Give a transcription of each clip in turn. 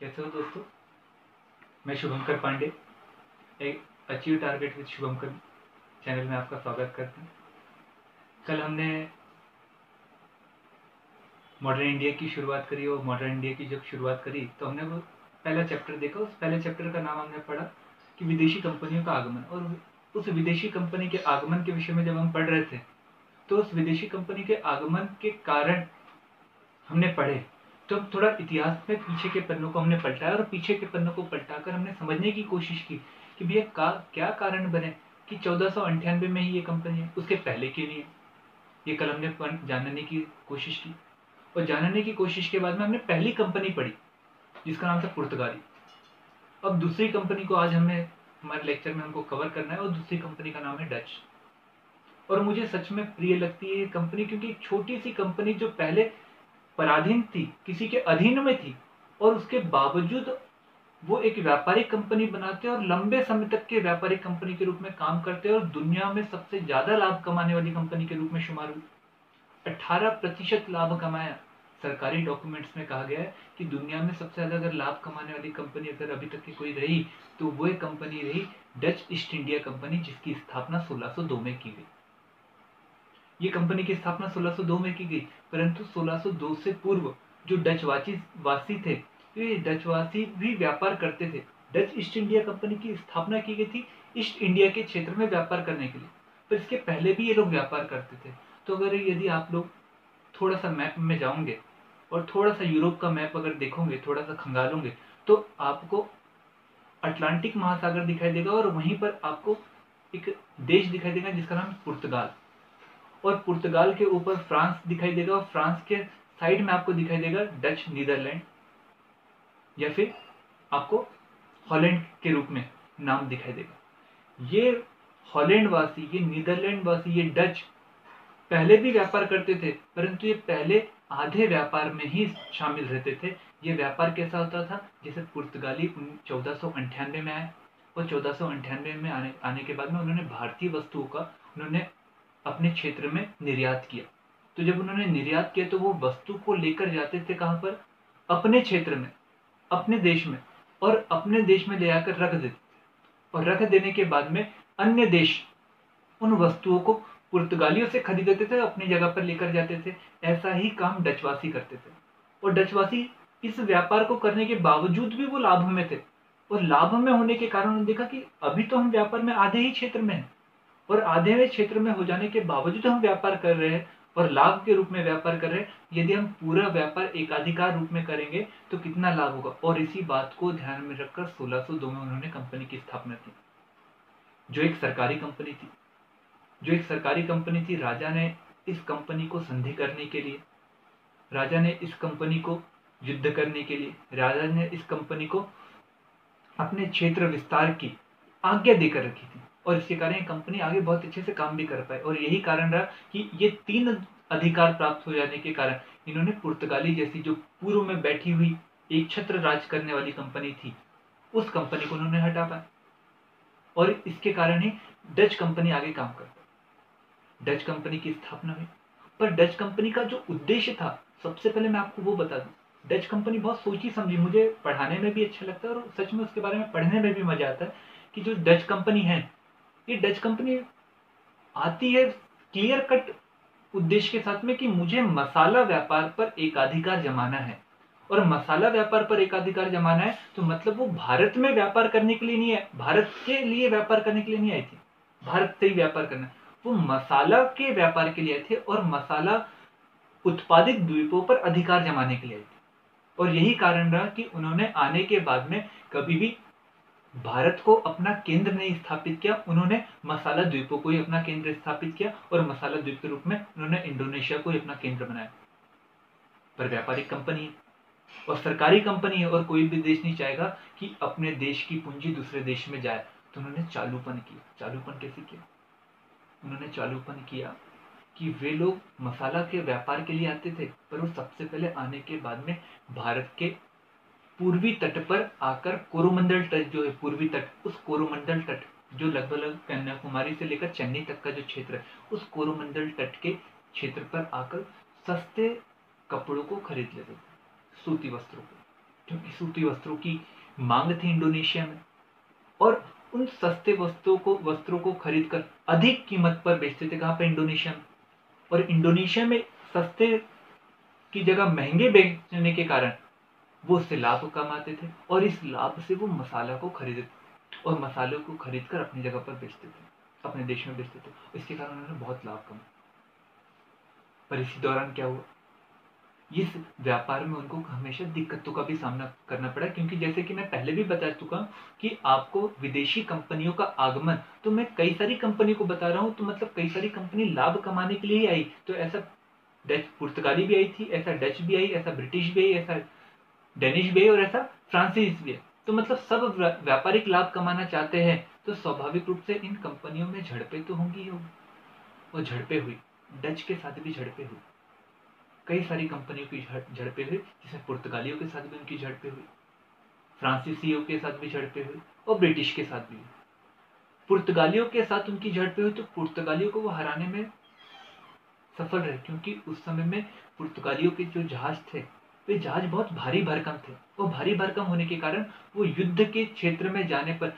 कैसे हो दोस्तों? मैं शुभंकर पांडे, एक achieve target with Shubhankar channel में आपका स्वागत करता हूँ। कल हमने मॉडर्न इंडिया की शुरुआत करी और मॉडर्न इंडिया की जब शुरुआत करी तो हमने वो पहला चैप्टर देखा। उस पहले चैप्टर का नाम हमने पढ़ा कि विदेशी कंपनियों का आगमन और उस विदेशी कंपनी के आगमन के विषय में जब हम पढ़ रहे थे तो उस विदेशी कंपनी के आगमन के कारण हमने पढ़े। तो अब थोड़ा इतिहास में पीछे के पन्नों को हमने पलटाया और पीछे के पन्नों को पलटा कर हमने समझने की कोशिश की कि भैया का, क्या कारण बने कि चौदह में ही ये कंपनी है? उसके पहले नहीं है? ये कल हमने जानने की कोशिश की। और जानने की कोशिश के बाद में हमने पहली कंपनी पढ़ी, जिसका नाम था पुर्तगाली। अब दूसरी कंपनी को आज हमें, हमारे लेक्चर में हमको कवर करना है और दूसरी कंपनी का नाम है डच और मुझे सच में प्रिय लगती है ये कंपनी क्योंकि एक छोटी सी कंपनी जो पहले पराधीन थी, किसी के अधीन में थी और उसके बावजूद वो एक व्यापारिक कंपनी बनाते और लंबे समय तक के व्यापारिक कंपनी के रूप में काम करते और दुनिया में सबसे ज़्यादा लाभ कमाने वाली कंपनी के रूप में शुमार हुई। अठारह प्रतिशत लाभ कमाया। सरकारी डॉक्यूमेंट्स में कहा गया है कि दुनिया में सबसे ज़्यादा अगर लाभ कमाने वाली कंपनी अगर अभी तक की कोई रही तो वो कंपनी रही, डच ईस्ट इंडिया कंपनी, जिसकी स्थापना 1602 में की गई। ये कंपनी की स्थापना 1602 में की गई, परंतु 1602 से पूर्व जो डच वासी थे ये डचवासी भी व्यापार करते थे। डच ईस्ट इंडिया कंपनी की स्थापना की गई थी ईस्ट इंडिया के क्षेत्र में व्यापार करने के लिए। पर इसके पहले भी ये लोग व्यापार करते थे। तो अगर यदि आप लोग थोड़ा सा मैप में जाओगे और थोड़ा सा यूरोप का मैप अगर देखोगे थोड़ा सा खंगालोगे तो आपको अटलांटिक महासागर दिखाई देगा और वहीं पर आपको एक देश दिखाई देगा जिसका नाम पुर्तगाल। और पुर्तगाल के ऊपर फ्रांस दिखाई देगा और फ्रांस के साइड में आपको दिखाई देगा डच नीदरलैंड, या फिर आपको हॉलैंड के रूप में नाम दिखाई देगा। ये हॉलैंड वासी, ये नीदरलैंड वासी, ये डच पहले भी व्यापार करते थे, परंतु ये पहले आधे व्यापार में ही शामिल रहते थे। ये व्यापार कैसा होता था? जैसे पुर्तगाली चौदह में आए और चौदह में आने आने के बाद में उन्होंने भारतीय वस्तुओं का, उन्होंने अपने क्षेत्र में निर्यात किया। तो जब उन्होंने निर्यात किया तो वो वस्तु को लेकर जाते थे कहाँ पर? अपने क्षेत्र में, अपने देश में, और अपने देश में ले आकर रख देते थे। और रख देने के बाद में अन्य देश उन वस्तुओं को पुर्तगालियों से खरीदते थे, अपनी जगह पर लेकर जाते थे। ऐसा ही काम डचवासी करते थे। और डचवासी इस व्यापार को करने के बावजूद भी वो लाभ में थे। और लाभ में होने के कारण देखा कि अभी तो हम व्यापार में आधे ही क्षेत्र में हैं। और आधे में क्षेत्र में हो जाने के बावजूद हम व्यापार कर रहे हैं और लाभ के रूप में व्यापार कर रहे हैं। यदि हम पूरा व्यापार एकाधिकार रूप में करेंगे तो कितना लाभ होगा? और इसी बात को ध्यान में रखकर 1602 में उन्होंने कंपनी की स्थापना की, जो एक सरकारी कंपनी थी। जो एक सरकारी कंपनी थी, राजा ने इस कंपनी को संधि करने के लिए, राजा ने इस कंपनी को युद्ध करने के लिए, राजा ने इस कंपनी को अपने क्षेत्र विस्तार की आज्ञा देकर रखी थी। और इसके कारण कंपनी आगे बहुत अच्छे से काम भी कर पाए। और यही कारण रहा कि ये तीन अधिकार प्राप्त हो जाने के कारण इन्होंने पुर्तगाली जैसी जो पूर्व में बैठी हुई एक छत्र राज करने वाली कंपनी थी, उस कंपनी को उन्होंने हटा पाया। और इसके कारण ही डच कंपनी आगे काम कर पाई। डच कंपनी की स्थापना हुई। पर डच कंपनी का जो उद्देश्य था, सबसे पहले मैं आपको वो बता दूँ। डच कंपनी बहुत सोची समझी। मुझे पढ़ाने में भी अच्छा लगता है और सच में उसके बारे में पढ़ने में भी मज़ा आता है कि जो डच कंपनी है ये डच कंपनी आती है क्लियर कट उद्देश्य के साथ में कि मुझे मसाला व्यापार पर एकाधिकार जमाना है। और मसाला व्यापार पर एकाधिकार जमाना है तो मतलब वो भारत में व्यापार करने के लिए नहीं है, भारत के लिए व्यापार करने के लिए नहीं आई थी। भारत से ही व्यापार करना वो मसाला के व्यापार के लिए आए थे और मसाला उत्पादित द्वीपों पर अधिकार जमाने के लिए आई थी। और यही कारण रहा कि उन्होंने आने के बाद में कभी भी भारत को अपना केंद्र नहीं स्थापित किया, उन्होंने मसाला द्वीपों को ही अपना केंद्र स्थापित किया और मसाला द्वीप के रूप में उन्होंने इंडोनेशिया को ही अपना केंद्र बनाया। पर व्यापारिक कंपनी है और सरकारी कंपनी है और कोई भी देश नहीं चाहेगा कि अपने देश की पूंजी दूसरे देश में जाए। तो उन्होंने चालूपन किया। चालूपन कैसे किया? उन्होंने चालूपन किया कि वे लोग मसाला के व्यापार के लिए आते थे, पर वो सबसे पहले आने के बाद में भारत के पूर्वी तट पर आकर कोरोमंडल तट जो है, पूर्वी तट, उस कोरोमंडल तट जो लगभग कन्याकुमारी से लेकर चेन्नई तक का जो क्षेत्र है, उस कोरोमंडल तट के क्षेत्र पर आकर सस्ते कपड़ों को खरीद लेते थे, सूती वस्त्रों को। क्योंकि सूती वस्त्रों की मांग थी इंडोनेशिया में। और उन सस्ते वस्त्रों को वस्त्रों को खरीद कर अधिक कीमत पर बेचते थे कहाँ पर इंडोनेशिया में। और इंडोनेशिया में सस्ते की जगह महँगे बेचने के कारण वो उससे लाभ कमाते थे और इस लाभ से वो मसाला को खरीदते और मसालों को खरीद कर अपनी जगह पर बेचते थे, अपने देश में बेचते थे। इसके कारण उन्होंने बहुत लाभ कमाया पर इसी दौरान क्या हुआ? इस व्यापार में उनको हमेशा दिक्कतों का भी सामना करना पड़ा, क्योंकि जैसे कि मैं पहले भी बता चुका हूँ कि आपको विदेशी कंपनियों का आगमन तो मैं कई सारी कंपनी को बता रहा हूँ तो मतलब कई सारी कंपनी लाभ कमाने के लिए ही आई। तो ऐसा डच पुर्तगाली भी आई थी, ऐसा डच भी आई, ऐसा ब्रिटिश भी आई, ऐसा डेनिश भी और ऐसा फ्रांसीस है तो मतलब सब व्यापारिक लाभ कमाना चाहते हैं तो स्वाभाविक रूप से इन कंपनियों में झड़पें तो होंगी ही होगी। और झड़पें हुई। डच के साथ भी झड़पें हुई। कई सारी कंपनियों की झड़पें हुई जिसमें पुर्तगालियों के साथ भी उनकी झड़पें हुई। फ्रांसीसियों के साथ भी झड़पें हुई और ब्रिटिश के साथ भी। हुई पुर्तगालियों के साथ उनकी झड़पें हुई तो पुर्तगालियों को वो हराने में सफल रहे, क्योंकि उस समय में पुर्तगालियों के जो जहाज़ थे वे जहाज़ बहुत भारी भरकम थे। और भारी भरकम होने के कारण वो युद्ध के क्षेत्र में जाने पर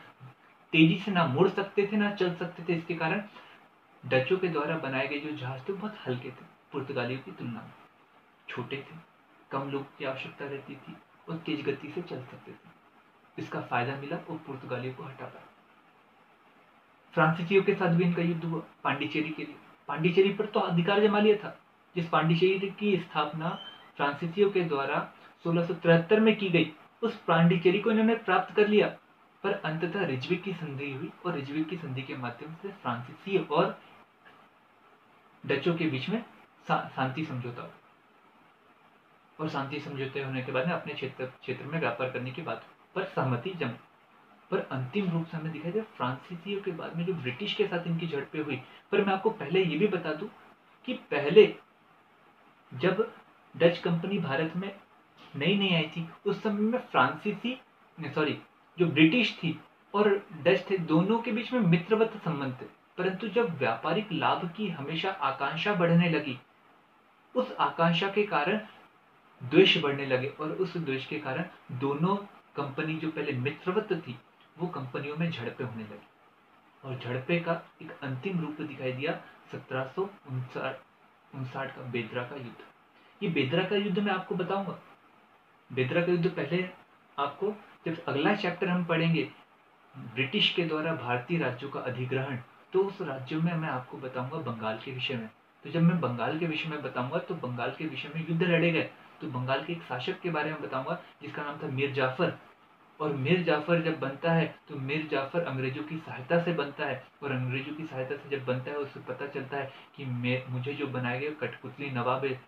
तेज़ी से ना मुड़ सकते थे, ना चल सकते थे। इसके कारण डचों के द्वारा बनाए गए जो जहाज़ थे बहुत हल्के थे। पुर्तगालियों की तुलना में छोटे थे। कम लोग की आवश्यकता रहती थी और तेज गति से चल सकते थे। इसका फ़ायदा मिला और पुर्तगालियों को हटा पाया फ्रांसीसियों के साथ भी इनका युद्ध हुआ पांडिचेरी के लिए। पांडिचेरी पर तो अधिकार जमा लिया था। जिस पांडिचेरी की स्थापना फ्रांसीसियों के द्वारा सोलह में की गई उस पांडिचेरी को इन्होंने प्राप्त कर लिया। पर अंततः रिजविक की संधि हुई और रिजविक की संधि के माध्यम से फ्रांसीसी और डचों के बीच में शांति समझौता हुआ और शांति समझौते होने के बाद में अपने क्षेत्र क्षेत्र में व्यापार करने की बात पर सहमति जम। पर अंतिम रूप से हमें दिखाई दे फ्रांसीसियों के बाद में जो ब्रिटिश के साथ इनकी झड़पें हुई। पर मैं आपको पहले ये भी बता दूँ कि पहले जब डच कंपनी भारत में नई नई आई थी। उस समय में फ्रांसीसी, सॉरी, जो ब्रिटिश थी और डच थे, दोनों के बीच में मित्रवत संबंध थे। परंतु जब व्यापारिक लाभ की हमेशा आकांक्षा बढ़ने लगी, उस आकांक्षा के कारण द्वेष बढ़ने लगे और उस द्वेष के कारण दोनों कंपनी जो पहले मित्रवत थी, वो कंपनियों में झड़पें होने लगी। और झड़पे का एक अंतिम रूप दिखाई दिया सत्रह का बेदरा का युद्ध। ये बेदरा का युद्ध मैं आपको बताऊँगा। बेदरा का युद्ध पहले आपको जब अगला चैप्टर हम पढ़ेंगे, ब्रिटिश के द्वारा भारतीय राज्यों का अधिग्रहण तो उस राज्यों में मैं आपको बताऊँगा बंगाल के विषय में। तो जब मैं बंगाल के विषय में बताऊँगा तो बंगाल के विषय में युद्ध लड़े गए। तो बंगाल के एक शासक के बारे में बताऊँगा, जिसका नाम था मीर जाफ़र। और मीर जाफ़र जब बनता है तो मीर जाफ़र अंग्रेज़ों की सहायता से बनता है। और अंग्रेज़ों की सहायता से जब बनता है, उससे पता चलता है कि मैं, मुझे जो बनाया गया कठपुतली नवाब है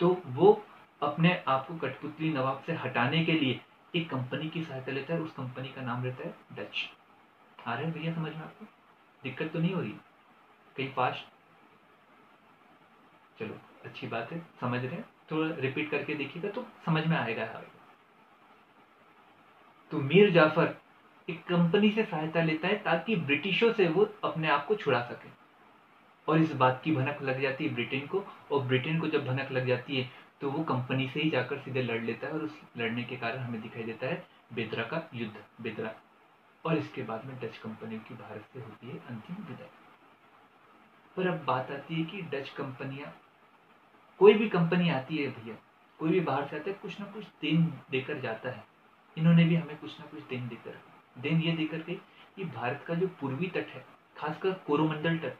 तो वो अपने आप को कठपुतली नवाब से हटाने के लिए एक कंपनी की सहायता लेता है उस कंपनी का नाम रहता है डच आ रहे हैं भैया समझ में आपको? दिक्कत तो नहीं हो रही? कहीं पास? चलो, अच्छी बात है, समझ रहे हैं। थोड़ा रिपीट करके देखिएगा तो समझ में आएगा तो मीर जाफ़र एक कंपनी से सहायता लेता है ताकि ब्रिटिशों से वो अपने आप को छुड़ा सके। और इस बात की भनक लग जाती है ब्रिटेन को, और ब्रिटेन को जब भनक लग जाती है तो वो कंपनी से ही जाकर सीधे लड़ लेता है और उस लड़ने के कारण हमें दिखाई देता है बेदरा का युद्ध, बेदरा। और इसके बाद में डच कंपनी की भारत से होती है अंतिम विदाई। पर अब बात आती है कि डच कंपनियाँ, कोई भी कंपनी आती है भैया, कोई भी बाहर से आता है, कुछ ना कुछ देन देकर जाता है। इन्होंने भी हमें कुछ ना कुछ देन देकर, देन ये देकर गई कि भारत का जो पूर्वी तट है, खासकर कोरोमंडल तट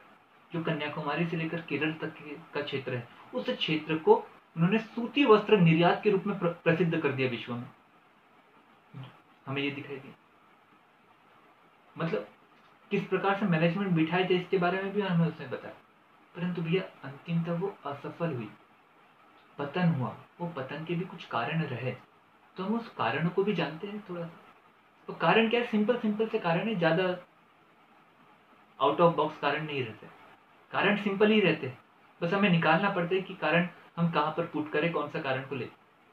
जो कन्याकुमारी से लेकर केरल तक का क्षेत्र है, उस क्षेत्र को उन्होंने सूती वस्त्र निर्यात के रूप में प्रसिद्ध कर दिया विश्व में। हमें ये दिखाई दिया। मतलब किस प्रकार से मैनेजमेंट बिठाए थे इसके बारे में भी हमें उसने बताया। परंतु भैया अंतिमतः वो असफल हुई। पतन हुआ। वो पतन के भी कुछ कारण रहे। तो हम उस कारण को भी जानते हैं थोड़ा सा। तो कारण क्या है? सिंपल सिंपल से कारण है, ज़्यादा आउट ऑफ़ बॉक्स कारण नहीं रहते। कारण सिंपल ही रहते हैं। बस हमें निकालना पड़ता है कि कारण हम कहाँ पर पुट करें, कौन सा कारण को ले।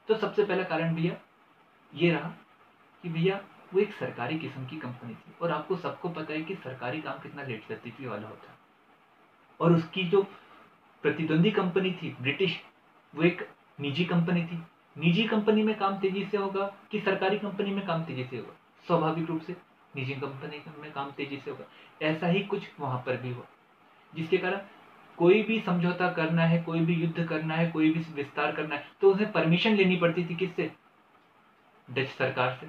तो सबसे पहला कारण भैया, ये रहा कि भैया, वो एक सरकारी किस्म की कंपनी थी और आपको सबको पता है कि सरकारी काम कितना लेट लतीफी वाला होता। है और उसकी जो प्रतिद्वंदी कंपनी थी ब्रिटिश वो एक निजी कंपनी थी। निजी कंपनी में काम तेज़ी से होगा कि सरकारी कंपनी में काम तेज़ी से होगा? स्वाभाविक रूप से निजी कंपनी में काम तेज़ी से होगा। ऐसा ही कुछ वहाँ पर भी हुआ। जिसके कारण कोई भी समझौता करना है, कोई भी युद्ध करना है, कोई भी विस्तार करना है तो उसे परमिशन लेनी पड़ती थी किससे? डच सरकार से।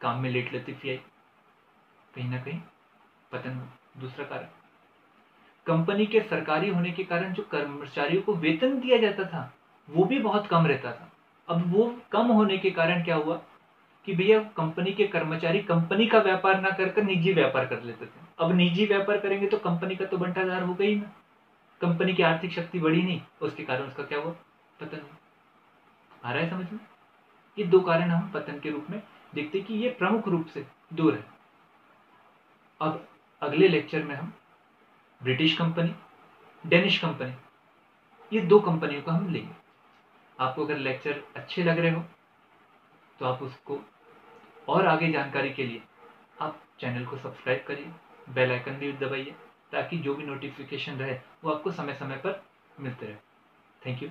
काम में लेट लतीफी आई। कहीं ना कहीं पतन दूसरा कारण। कंपनी के सरकारी होने के कारण जो कर्मचारियों को वेतन दिया जाता था, वो भी बहुत कम रहता था। अब वो कम होने के कारण क्या हुआ कि भैया कंपनी के कर्मचारी कंपनी का व्यापार ना कर निजी व्यापार कर लेते थे। अब निजी व्यापार करेंगे तो कंपनी का तो बंटाधार हो गई ना। कंपनी की आर्थिक शक्ति बढ़ी नहीं, उसके कारण उसका क्या हुआ? पतन आ रहा है समझ में? ये दो कारण हम पतन के रूप में देखते कि ये प्रमुख रूप से दूर है। अब अगले लेक्चर में हम ब्रिटिश कंपनी डेनिश कंपनी ये दो कंपनियों को हम लेंगे। आपको अगर लेक्चर अच्छे लग रहे हो तो आप उसको और आगे जानकारी के लिए आप चैनल को सब्सक्राइब करिए। बेल आइकन भी दबाइए ताकि जो भी नोटिफिकेशन रहे, वो आपको समय समय पर मिलते रहे। Thank you